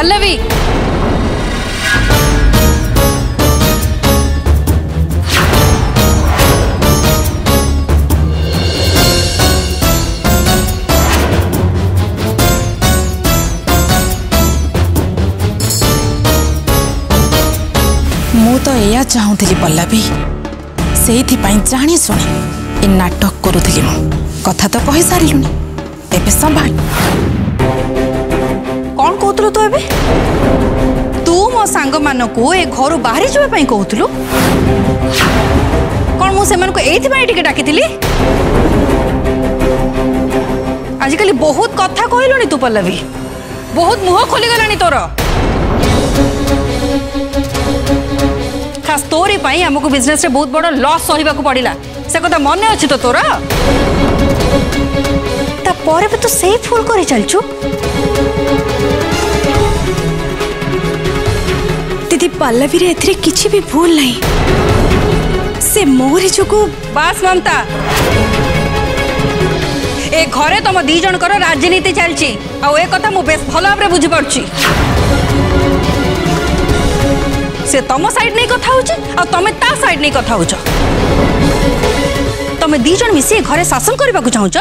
পল্লবী ମୁଁ ତ ଏଇଆ ଚାହୁଁଥିଲି ପଲ୍ଲବୀ ସେଇଥିପାଇଁ ଜାଣି ଶୁଣି ଏ ନାଟକ କରୁଥିଲି ମୁଁ କଥା ତ କହିସାରିଲୁଣି ଏବେ ସମ୍ଭାଳି তো এবে তু মো সাঙ্গ মানুষ এ ঘর বাহারি যাওয়া পাই কহুতলু কোন মু সেমানকু এইথিপাই টিকে ডাকিতিলি আজিকালি বহুত কথা কইলুনি তু পল্লবী বহুত মুহ খুলি গলানি তোর ଖାସ୍ ତୋରି ପାଇଁ ଆମକୁ ବିଜନେସରେ ବହୁତ ବଡ଼ ଲସ୍ ସହିବାକୁ ପଡ଼ିଲା ସେ କଥା ମନେ ଅଛି ତ ତୋର ତାପରେ ବି ତୁ ସେଇ ଭୁଲ କରି ଚାଲିଛୁ ପଲ୍ଲବୀର ଏଥିରେ କିଛି ବି ଭୁଲ ନାହିଁ ସେ ମୋରି ଯୋଗୁଁ ବାସ୍ ମମତା ଏ ଘରେ ତମ ଦି ଜଣଙ୍କର ରାଜନୀତି ଚାଲିଛି ଆଉ ଏ କଥା ମୁଁ ବେଶ ଭଲ ଭାବରେ ବୁଝିପାରୁଛି ସେ ତମ ସାଇଡ୍ ନେଇ କଥା ହଉଛି ଆଉ ତମେ ତା ସାଇଡ୍ ନେଇ କଥା ହଉଛ ତମେ ଦି ଜଣ ମିଶି ଏ ଘରେ ଶାସନ କରିବାକୁ ଚାହୁଁଛ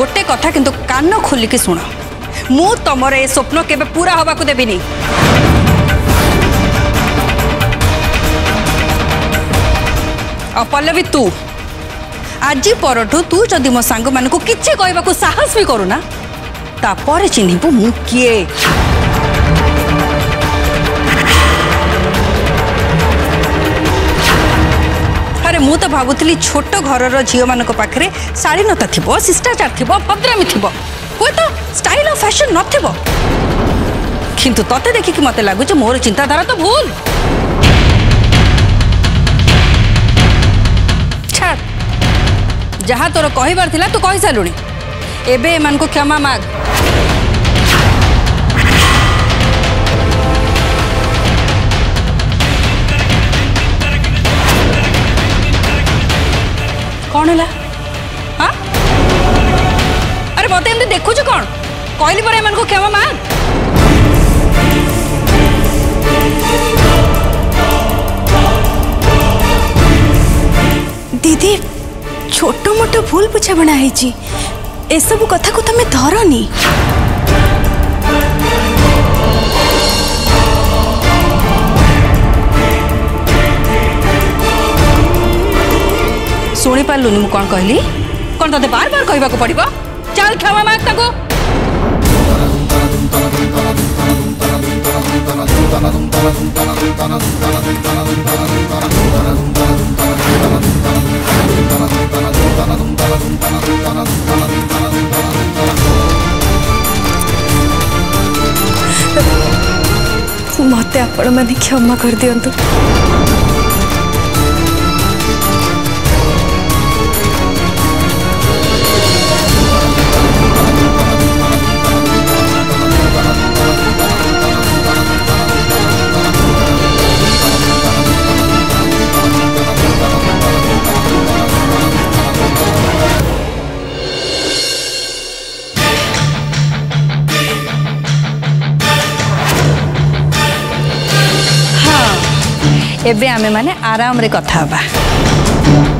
ଗୋଟେ କଥା କିନ୍ତୁ କାନ ଖୋଲିକି ଶୁଣ ମୁଁ ତମର ଏ ସ୍ୱପ୍ନ କେବେ ପୁରା ହେବାକୁ ଦେବିନି ଆଉ ପଲ୍ଲବୀ ତୁ ଆଜି ପରଠୁ ତୁ ଯଦି ମୋ ସାଙ୍ଗମାନଙ୍କୁ କିଛି କହିବାକୁ ସାହସ ବି କରୁନା ତାପରେ ଚିହ୍ନିବୁ ମୁଁ କିଏ ଆରେ ମୁଁ ତ ଭାବୁଥିଲି ଛୋଟ ଘରର ଝିଅମାନଙ୍କ ପାଖରେ ଶାଳୀନତା ଥିବ ଶିଷ୍ଟାଚାର ଥିବ ଭଦ୍ରାମୀ ଥିବ ହୁଏତ ଷ୍ଟାଇଲ ଆଉ ଫ୍ୟାସନ ନଥିବ କିନ୍ତୁ ତତେ ଦେଖିକି ମତେ ଲାଗୁଛି ମୋର ଚିନ୍ତାଧାରା ତ ଭୁଲ ଛାଡ଼ ଯାହା ତୋର କହିବାର ଥିଲା ତୁ କହିସାରିଲୁଣି ଏବେ ଏମାନଙ୍କୁ କ୍ଷମା ମାଗ আরে মতে এমনি দেখুছু কোন কইলি পরে এমানকু ক্ষমা মান দিদি ছোট মোট ভুল বুঝামଣା হয়েছি এসব কথা কো তুমি ধরনি শুনে পারলুনি মু কোন কইলি কোন তোতে বারবার কইবাকু পড়িবা चाल खावा मागता को मत आपण मैने क्षमा कर दिंतु এবে আমি মানে আরামে কথা হবা